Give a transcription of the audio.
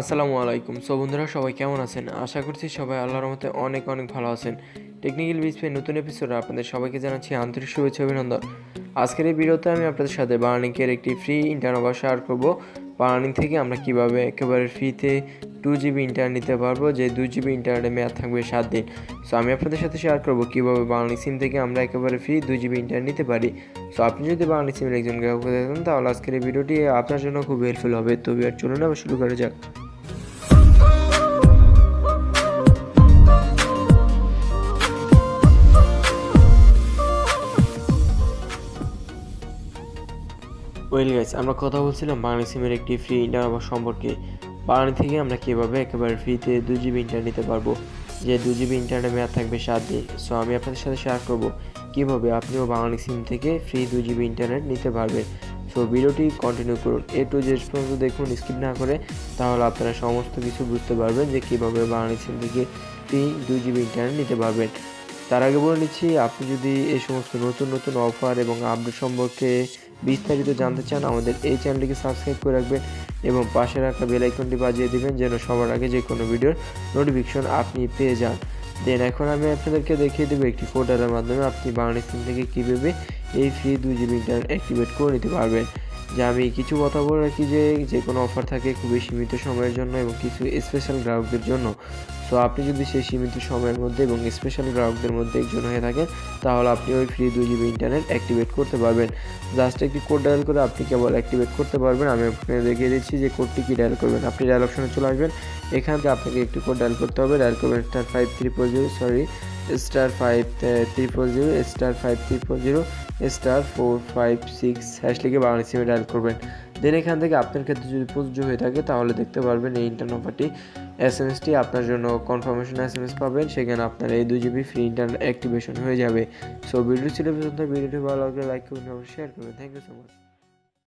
আসসালামু আলাইকুম। সো বন্ধুরা, সবাই কেমন আছেন? আশা করছি সবাই আল্লাহর মতে অনেক অনেক ভালো আছেন। টেকনিক্যাল বিসপে নতুন এপিসোডে আপনাদের সবাইকে জানাচ্ছি আন্তরিক শুভেচ্ছা অভিনন্দন। আজকের এই ভিডিওতে আমি আপনাদের সাথে বার্নিংয়ের একটি ফ্রি ইন্টারনেট শেয়ার করব। বার্নিং থেকে আমরা কীভাবে একেবারে ফ্রিতে টু জিবি ইন্টারনেট নিতে পারব, যে দুই জিবি ইন্টারনেটে মেয়াদ থাকবে সাত দিন। সো আমি আপনাদের সাথে শেয়ার করব কীভাবে বাংলাদেশ সিম থেকে আমরা একেবারে ফ্রি দুই জিবি ইন্টারনেট নিতে পারি। সো আপনি যদি বাংলাদেশ সিমের একজন গ্রাহক হয়ে থাকেন তাহলে আজকের এই ভিডিওটি আপনার জন্য খুব হেল্পফুল হবে। তো আর চলুন আবার শুরু করা যাক। ওয়েল গাইস আমরা কথা বলছিলাম বাংলা সিমের একটি ফ্রি ইন্টারনেট সম্পর্কে। বাংলা থেকে আমরা কীভাবে একেবারে ফ্রিতে দু জিবি ইন্টারনেট নিতে পারব? যে দু জিবি ইন্টারনেট মেয়াদ থাকবে সাত দিন। সো আমি আপনাদের সাথে শেয়ার করব কীভাবে আপনিও বাংলা সিম থেকে ফ্রি দু জিবি ইন্টারনেট নিতে পারবেন। সো ভিডিওটি কন্টিনিউ করুন। এ টু জেড পর্যন্ত দেখুন স্কিপ না করে, তাহলে আপনারা সমস্ত কিছু বুঝতে পারবেন যে কীভাবে বাংলা সিম থেকে ফ্রি দু জিবি ইন্টারনেট নিতে পারবেন। তার আগে বলে নিচ্ছি, আপনি যদি এই সমস্ত নতুন নতুন অফার এবং আপডেট সম্পর্কে বিস্তারিত জানতে চান, আমাদের এই চ্যানেলটিকে সাবস্ক্রাইব করে রাখবেন এবং পাশে রাখা বেল আইকনটি বাজিয়ে দেবেন যেন সবার আগে যে কোনো ভিডিওর নোটিফিকেশন আপনি পেয়ে যান। দেন এখন আমি আপনাদেরকে দেখিয়ে দেবো একটি ফোল্ডারের মাধ্যমে আপনি বাংলা সিম থেকে কীভাবে এই ফ্রি দুই জিবি ইন্টারনেট অ্যাক্টিভেট করে নিতে পারবেন। যে আমি কিছু কথা বলে রাখি যে যে কোনো অফার থাকে খুবই সীমিত সময়ের জন্য এবং কিছু স্পেশাল গ্রাহকদের জন্য। সো আপনি যদি সেই সীমিত সময়ের মধ্যে এবং স্পেশাল গ্রাহকদের মধ্যে একজন হয়ে থাকেন, তাহলে আপনি ওই ফ্রি দুই জিবি ইন্টারনেট অ্যাক্টিভেট করতে পারবেন। জাস্ট একটি কোড ডায়াল করে আপনি কেবল অ্যাক্টিভেট করতে পারবেন। আমি আপনাকে দেখিয়ে দিচ্ছি যে কোডটি কী ডায়াল করবেন। আপনি ডায়াল অপশনে চলে আসবেন। এখান থেকে আপনাকে একটি কোড ডায়াল করতে হবে। ডায়াল করবেন star five three four zero sorry star five triple zero star five triple zero star four, five, six hash লিখে বাংলা সিমে ডায়াল করবেন। দেন এখান থেকে আপনার ক্ষেত্রে যদি প্রযোজ্য হয়ে থাকে, তাহলে দেখতে পারবেন এই ইন্টারনেট অফারটি এস এম এসটি আপনার জন্য কনফার্মেশন এস এম এস পাবেন, সেখানে আপনার এই দুই জিবি ফ্রি ইন্টারনেট অ্যাক্টিভেশন হয়ে যাবে। সো ভিডিও ছিল পর্যন্ত। ভিডিওটি ভালো লাগলে লাইক করবেন এবং শেয়ার করবেন। Thank you so much